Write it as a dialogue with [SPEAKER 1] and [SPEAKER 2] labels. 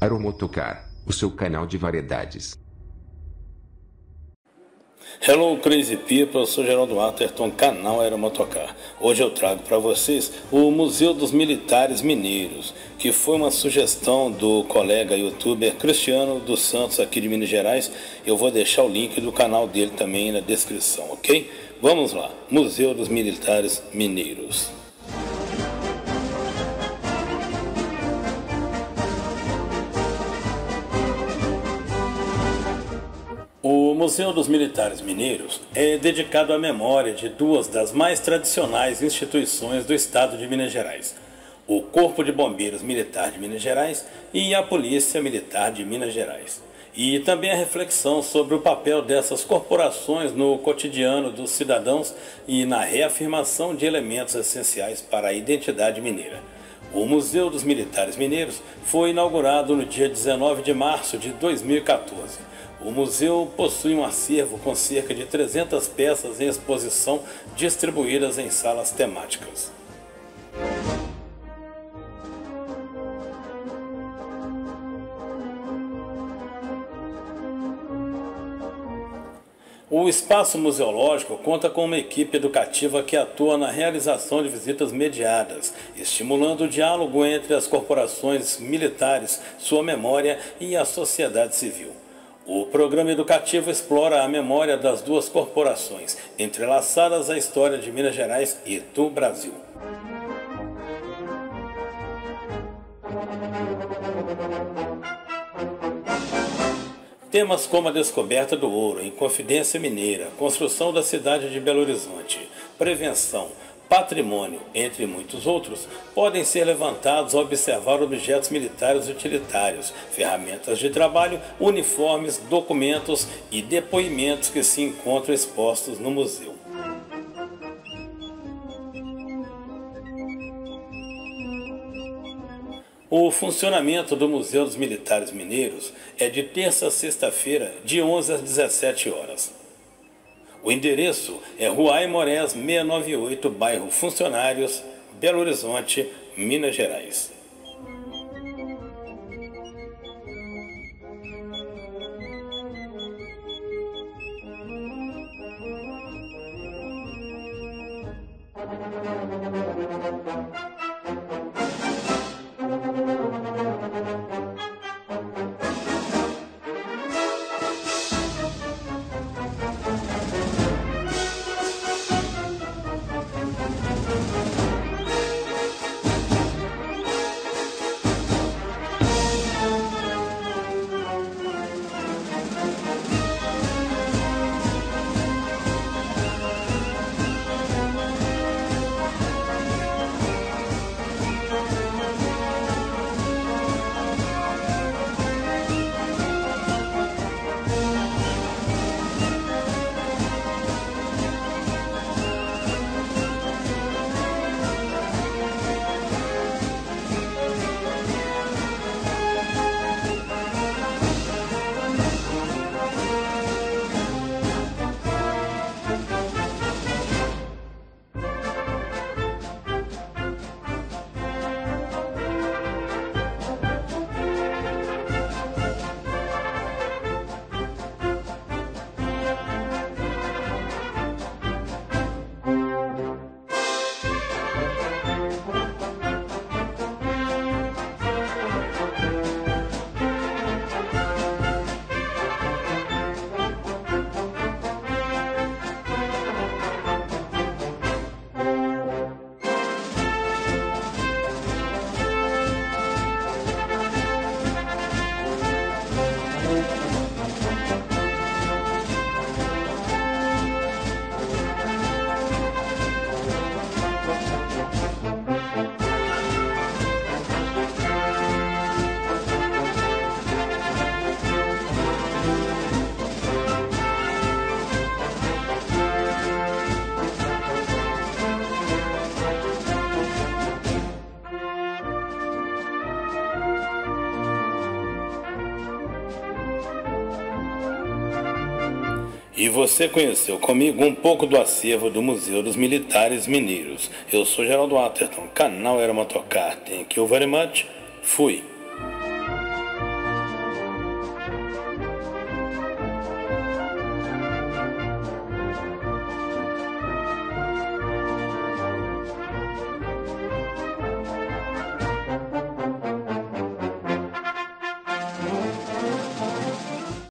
[SPEAKER 1] Aromotocar, o seu canal de variedades.
[SPEAKER 2] Hello Crazy People, eu sou Geraldo Atherton, canal Aeromotocar. Hoje eu trago para vocês o Museu dos Militares Mineiros, que foi uma sugestão do colega youtuber Cristiano dos Santos aqui de Minas Gerais. Eu vou deixar o link do canal dele também na descrição, ok? Vamos lá, Museu dos Militares Mineiros. Museu dos Militares Mineiros é dedicado à memória de duas das mais tradicionais instituições do estado de Minas Gerais: o Corpo de Bombeiros Militar de Minas Gerais e a Polícia Militar de Minas Gerais. E também a reflexão sobre o papel dessas corporações no cotidiano dos cidadãos e na reafirmação de elementos essenciais para a identidade mineira. O Museu dos Militares Mineiros foi inaugurado no dia 19 de março de 2014. O museu possui um acervo com cerca de 300 peças em exposição distribuídas em salas temáticas. O espaço museológico conta com uma equipe educativa que atua na realização de visitas mediadas, estimulando o diálogo entre as corporações militares, sua memória e a sociedade civil. O programa educativo explora a memória das duas corporações, entrelaçadas à história de Minas Gerais e do Brasil. Temas como a descoberta do ouro, Inconfidência Mineira, construção da cidade de Belo Horizonte, prevenção, patrimônio, entre muitos outros, podem ser levantados ao observar objetos militares utilitários, ferramentas de trabalho, uniformes, documentos e depoimentos que se encontram expostos no museu. O funcionamento do Museu dos Militares Mineiros é de terça a sexta-feira, de 11 às 17 horas. O endereço é Rua Aimorés 698, bairro Funcionários, Belo Horizonte, Minas Gerais. E você conheceu comigo um pouco do acervo do Museu dos Militares Mineiros. Eu sou Geraldo Atherton, canal Era Motocar. Thank you very much. Fui.